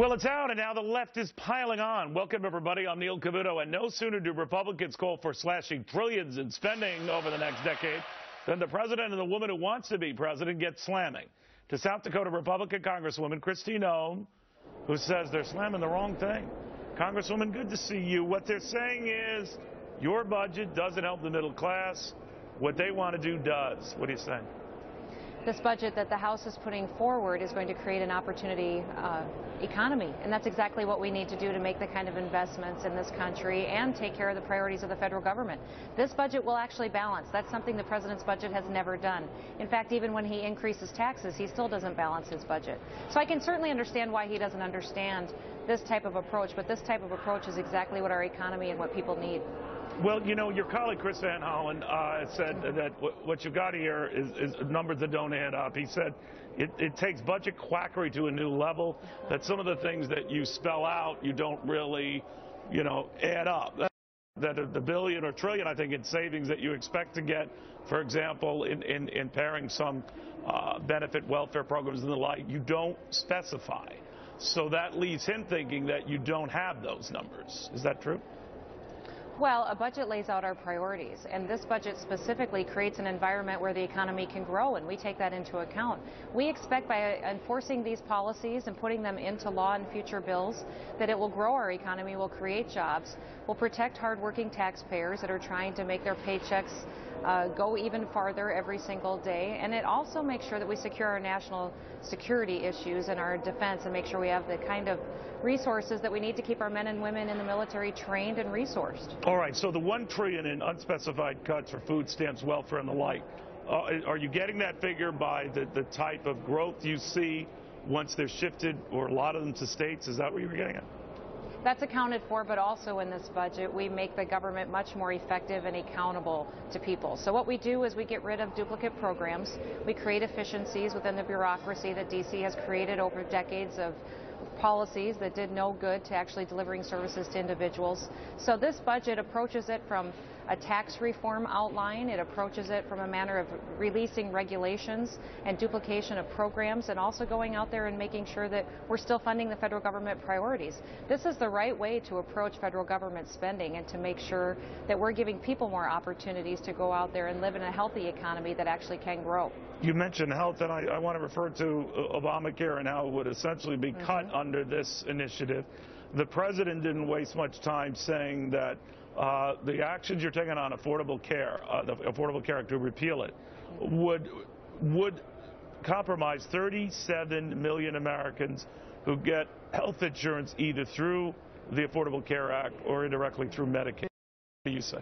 Well, it's out, and now the left is piling on. Welcome, everybody. I'm Neil Cavuto, and no sooner do Republicans call for slashing trillions in spending over the next decade than the president and the woman who wants to be president get slamming. To South Dakota Republican Congresswoman Kristi Noem, who says they're slamming the wrong thing. Congresswoman, good to see you. What they're saying is your budget doesn't help the middle class. What they want to do does. What are you saying? This budget that the House is putting forward is going to create an opportunity uh, economy. And that's exactly what we need to do to make the kind of investments in this country and take care of the priorities of the federal government. This budget will actually balance. That's something the president's budget has never done. In fact, even when he increases taxes, he still doesn't balance his budget. So I can certainly understand why he doesn't understand this type of approach, but this type of approach is exactly what our economy and what people need. Well, you know, your colleague Chris Van Hollen uh, said that what you got here is, is, numbers that don't add up. He said it, it, takes budget quackery to a new level, that some of the things that you spell out, you don't really, you know, add up. That the billion or trillion, I think, in savings that you expect to get, for example, in, in, in pairing some uh, benefit welfare programs and the like, you don't specify. So that leaves him thinking that you don't have those numbers. Is that true? Well, a budget lays out our priorities, and this budget specifically creates an environment where the economy can grow, and we take that into account. We expect by enforcing these policies and putting them into law in future bills that it will grow our economy, will create jobs, will protect hardworking taxpayers that are trying to make their paychecks uh, go even farther every single day. And it also makes sure that we secure our national security issues and our defense and make sure we have the kind of resources that we need to keep our men and women in the military trained and resourced. All right, so the one trillion in unspecified cuts for food stamps, welfare, and the like, uh, are you getting that figure by the, the type of growth you see once they're shifted, or a lot of them to states? Is that what you were getting at? That's accounted for, but also in this budget, we make the government much more effective and accountable to people. So what we do is we get rid of duplicate programs. We create efficiencies within the bureaucracy that D.C. has created over decades of policies that did no good to actually delivering services to individuals. So this budget approaches it from a tax reform outline. It approaches it from a manner of releasing regulations and duplication of programs and also going out there and making sure that we're still funding the federal government priorities. This is the right way to approach federal government spending and to make sure that we're giving people more opportunities to go out there and live in a healthy economy that actually can grow. You mentioned health, and I, I want to refer to Obamacare and how it would essentially be mm -hmm. cut under this initiative. The president didn't waste much time saying that uh, the actions you're taking on Affordable Care, uh, the Affordable Care Act to repeal it, would would compromise 37 million Americans who get health insurance either through the Affordable Care Act or indirectly through Medicaid. What do you say?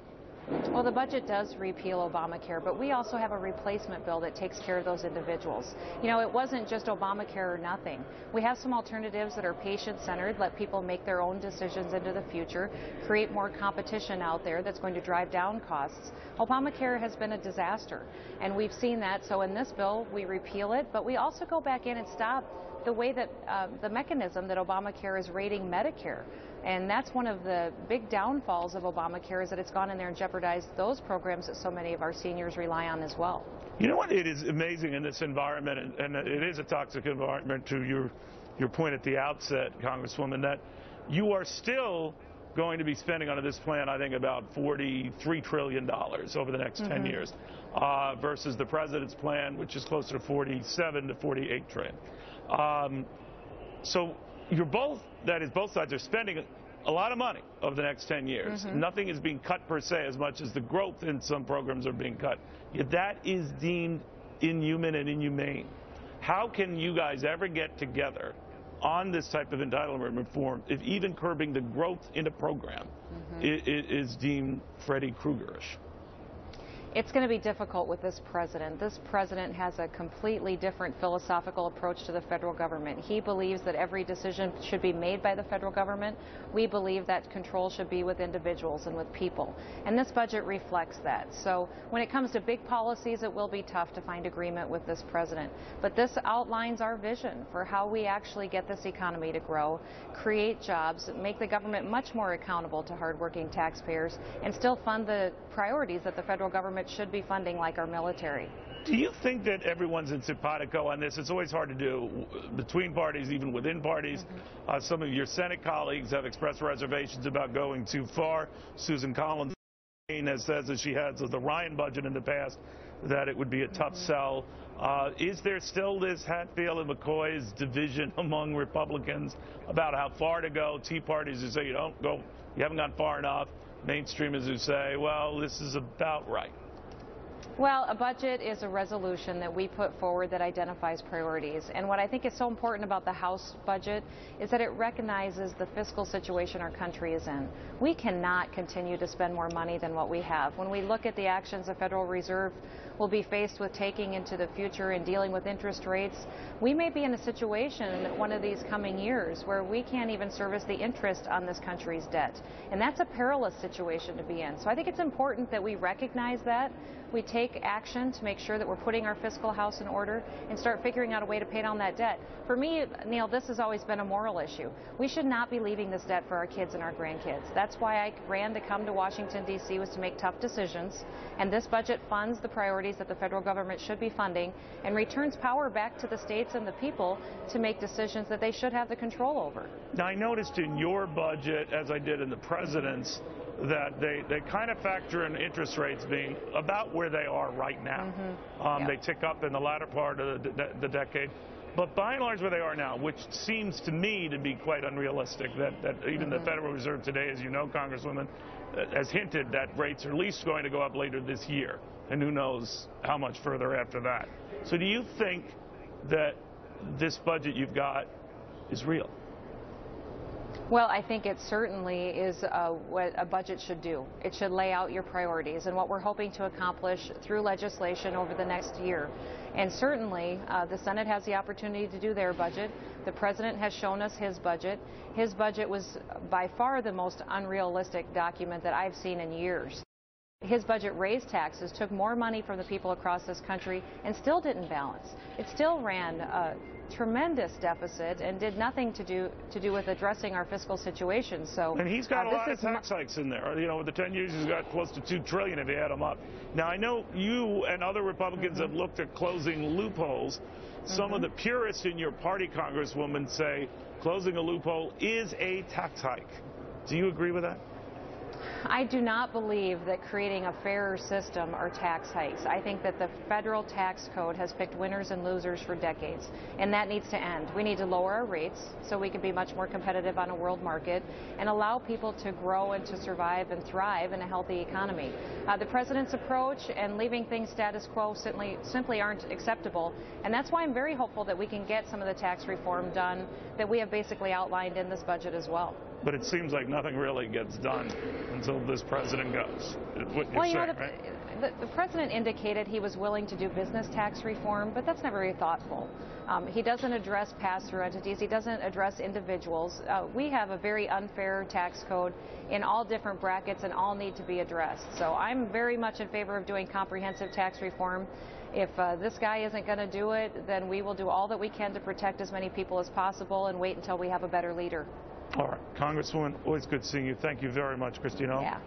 Well, the budget does repeal Obamacare, but we also have a replacement bill that takes care of those individuals. You know, it wasn't just Obamacare or nothing. We have some alternatives that are patient-centered, let people make their own decisions into the future, create more competition out there that's going to drive down costs. Obamacare has been a disaster, and we've seen that. So in this bill, we repeal it, but we also go back in and stop the way that uh, the mechanism that Obamacare is raiding Medicare. And that's one of the big downfalls of Obamacare is that it's gone in there and jeopardized those programs that so many of our seniors rely on as well. You know what? It is amazing in this environment, and, and it is a toxic environment to your, your point at the outset, Congresswoman, that you are still going to be spending under this plan, I think, about $43 trillion over the next mm -hmm. 10 mm-hmm. years uh, versus the president's plan, which is closer to 47 to 48 trillion. Um, so you're both, that is, both sides are spending a lot of money over the next 10 years. Mm -hmm. Nothing is being cut per se as much as the growth in some programs are being cut. Yet that is deemed inhuman and inhumane. How can you guys ever get together on this type of entitlement reform if even curbing the growth in a program mm -hmm. is deemed Freddy Kruegerish? It's going to be difficult with this president. This president has a completely different philosophical approach to the federal government. He believes that every decision should be made by the federal government. We believe that control should be with individuals and with people. And this budget reflects that. So when it comes to big policies, it will be tough to find agreement with this president. But this outlines our vision for how we actually get this economy to grow, create jobs, make the government much more accountable to hardworking taxpayers, and still fund the priorities that the federal government should be funding like our military. Do you think that everyone's in simpatico on this? It's always hard to do between parties, even within parties. Mm-hmm. Uh, some of your Senate colleagues have expressed reservations about going too far. Susan Collins has said that she has the Ryan budget in the past that it would be a tough mm-hmm. sell. Uh, is there still this Hatfield and McCoy's division among Republicans about how far to go? Tea parties who say you don't go, you haven't gone far enough. Mainstreamers who say, well, this is about right. Well, a budget is a resolution that we put forward that identifies priorities. And what I think is so important about the House budget is that it recognizes the fiscal situation our country is in. We cannot continue to spend more money than what we have. When we look at the actions the Federal Reserve will be faced with taking into the future and dealing with interest rates, we may be in a situation one of these coming years where we can't even service the interest on this country's debt. And that's a perilous situation to be in. So I think it's important that we recognize that. We take action to make sure that we're putting our fiscal house in order and start figuring out a way to pay down that debt. For me, Neil, this has always been a moral issue. We should not be leaving this debt for our kids and our grandkids. That's why I ran to come to Washington, D.C., was to make tough decisions. And this budget funds the priorities that the federal government should be funding and returns power back to the states and the people to make decisions that they should have the control over. Now, I noticed in your budget, as I did in the president's, that they, they kind of factor in interest rates being about where they are right now. Mm-hmm. Um, yep. They tick up in the latter part of the, the, the, decade. But by and large, where they are now, which seems to me to be quite unrealistic, that, that even mm-hmm. the Federal Reserve today, as you know, Congresswoman, uh, has hinted that rates are at least going to go up later this year. And who knows how much further after that. So do you think that this budget you've got is real? Well, I think it certainly is uh, what a budget should do. It should lay out your priorities and what we're hoping to accomplish through legislation over the next year. And certainly, uh, the Senate has the opportunity to do their budget. The President has shown us his budget. His budget was by far the most unrealistic document that I've seen in years. His budget raised taxes, took more money from the people across this country, and still didn't balance. It still ran a tremendous deficit and did nothing to do to do with addressing our fiscal situation. So, and he's got uh, a lot of tax hikes in there. You know, with the 10 years, he's got close to two trillion if you add them up. Now, I know you and other Republicans mm -hmm. have looked at closing loopholes. Some mm -hmm. of the purists in your party, Congresswoman, say closing a loophole is a tax hike. Do you agree with that? I do not believe that creating a fairer system are tax hikes. I think that the federal tax code has picked winners and losers for decades, and that needs to end. We need to lower our rates so we can be much more competitive on a world market and allow people to grow and to survive and thrive in a healthy economy. Uh, the president's approach and leaving things status quo simply, simply aren't acceptable, and that's why I'm very hopeful that we can get some of the tax reform done that we have basically outlined in this budget as well but it seems like nothing really gets done until this president goes. What well, you know, the, right? the, the, president indicated he was willing to do business tax reform, but that's never very thoughtful. Um, he doesn't address pass-through entities. He doesn't address individuals. Uh, we have a very unfair tax code in all different brackets, and all need to be addressed. So I'm very much in favor of doing comprehensive tax reform. If uh, this guy isn't going to do it, then we will do all that we can to protect as many people as possible and wait until we have a better leader. All right. Congresswoman, always good seeing you. Thank you very much, Kristi. Yeah.